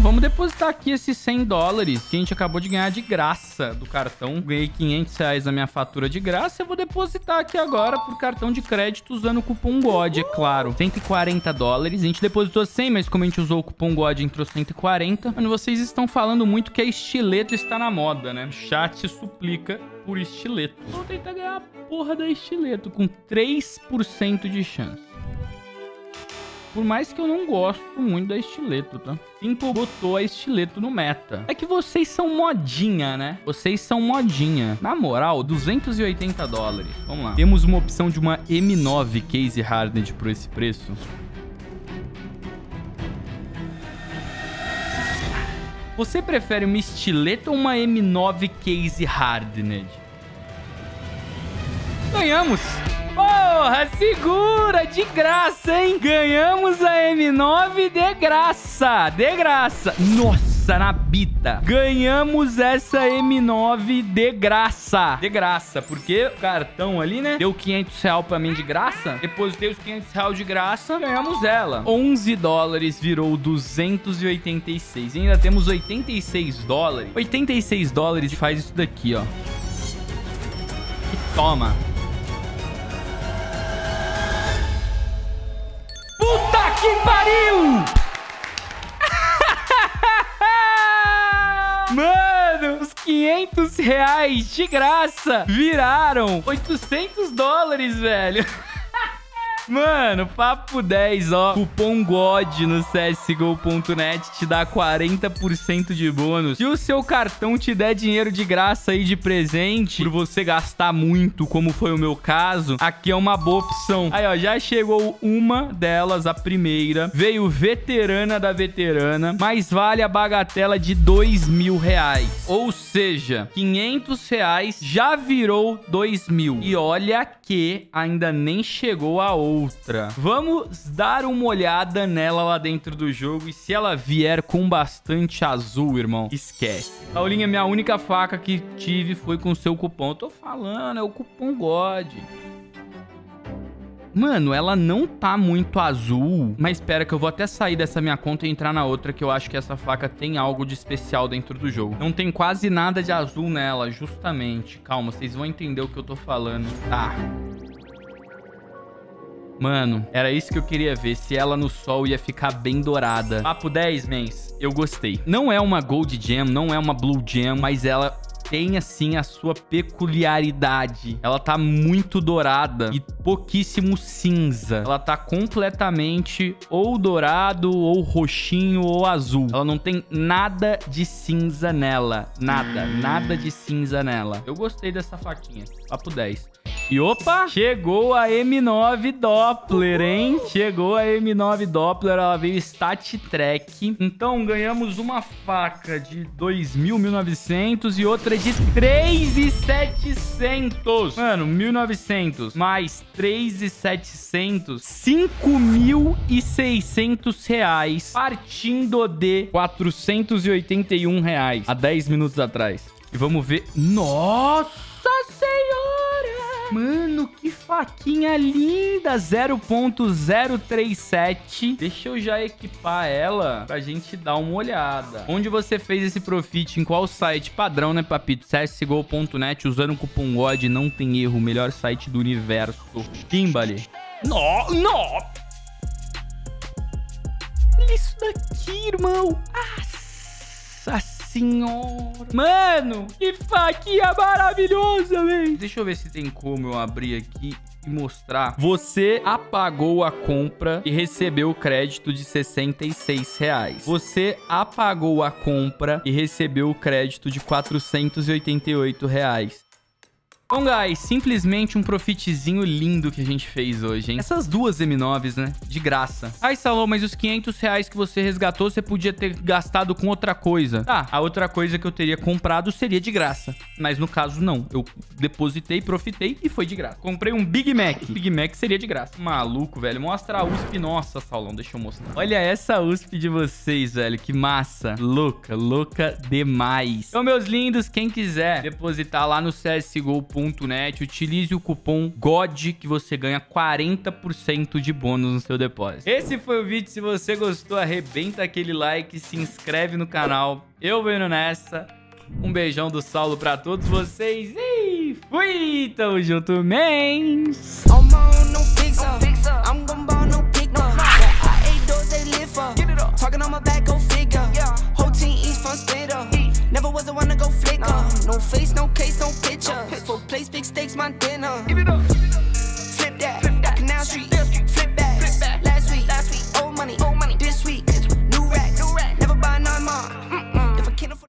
Vamos depositar aqui esses 100 dólares que a gente acabou de ganhar de graça do cartão. Ganhei 500 reais na minha fatura de graça. Eu vou depositar aqui agora por cartão de crédito usando o cupom GOD, é claro. 140 dólares. A gente depositou 100, mas como a gente usou o cupom GOD, entrou 140. Mano, vocês estão falando muito que a estileto está na moda, né? O chat suplica por estileto. Vou tentar ganhar a porra da estileto com 3% de chance. Por mais que eu não gosto muito da estileto, tá? Simple botou a estileto no meta. É que vocês são modinha, né? Vocês são modinha. Na moral, 280 dólares. Vamos lá. Temos uma opção de uma M9 Case Hardened por esse preço. Você prefere uma estileta ou uma M9 Case Hardened? Ganhamos! Porra, segura, de graça, hein? Ganhamos a M9 de graça, de graça. Nossa, na bita. Ganhamos essa M9 de graça. De graça, porque o cartão ali, né? Deu 500 reais pra mim de graça. Depositei os 500 reais de graça, ganhamos ela. 11 dólares virou 286. E ainda temos 86 dólares. 86 dólares faz isso daqui, ó. E toma. Que pariu! Mano, os 500 reais de graça viraram 800 dólares, velho. Mano, papo 10, ó. Cupom GOD no csgo.net te dá 40% de bônus. Se o seu cartão te der dinheiro de graça aí de presente, por você gastar muito, como foi o meu caso, aqui é uma boa opção. Aí, ó, já chegou uma delas, a primeira. Veio veterana da veterana, mas vale a bagatela de 2 mil reais. Ou seja, 500 reais já virou 2 mil. E olha que ainda nem chegou a outra outra. Vamos dar uma olhada nela lá dentro do jogo e se ela vier com bastante azul, irmão, esquece. Paulinha, minha única faca que tive foi com seu cupom. Eu tô falando, é o cupom God. Mano, ela não tá muito azul, mas espera que eu vou até sair dessa minha conta e entrar na outra, que eu acho que essa faca tem algo de especial dentro do jogo. Não tem quase nada de azul nela, justamente. Calma, vocês vão entender o que eu tô falando. Tá. Mano, era isso que eu queria ver. Se ela no sol ia ficar bem dourada. Papo 10, mens. Eu gostei. Não é uma Gold Gem, não é uma Blue Gem, mas ela tem assim a sua peculiaridade. Ela tá muito dourada e pouquíssimo cinza. Ela tá completamente ou dourado, ou roxinho, ou azul. Ela não tem nada de cinza nela. Nada, nada de cinza nela. Eu gostei dessa faquinha. Papo 10. E opa, chegou a M9 Doppler, hein? Chegou a M9 Doppler, ela veio Stat Track. Então ganhamos uma faca de 2.000, 1.900 e outra de 3.700. Mano, 1.900 mais 3.700, 5.600 reais, partindo de 481 reais há 10 minutos atrás. E vamos ver... Nossa! Mano, que faquinha linda! 0.037. Deixa eu já equipar ela pra gente dar uma olhada. Onde você fez esse profit? Em qual site? Padrão, né, papito? csgo.net, usando o cupom GOD, não tem erro. Melhor site do universo. Timbali. Nó, nó! Olha isso daqui, irmão! Nossa senhora. Mano, que faquinha maravilhosa, velho. Deixa eu ver se tem como eu abrir aqui e mostrar. Você apagou a compra e recebeu o crédito de 66 reais. Você apagou a compra e recebeu o crédito de 488 reais. Bom, guys, simplesmente um profitzinho lindo que a gente fez hoje, hein? Essas duas M9s, né? De graça. Ai, Salô, mas os 500 reais que você resgatou, você podia ter gastado com outra coisa. Tá, a outra coisa que eu teria comprado seria de graça. Mas no caso, não. Eu depositei, profitei e foi de graça. Comprei um Big Mac. Big Mac seria de graça. Maluco, velho. Mostra a USP. Nossa, Saulão, deixa eu mostrar. Olha essa USP de vocês, velho. Que massa. Louca, louca demais. Então, meus lindos, quem quiser depositar lá no CSGO Utilize o cupom GOD que você ganha 40% de bônus no seu depósito. Esse foi o vídeo. Se você gostou, arrebenta aquele like, se inscreve no canal. Eu venho nessa. Um beijão do Saulo pra todos vocês e fui! Tamo junto, mens! been. Give it up. Flip that. Flip that. Canal Street.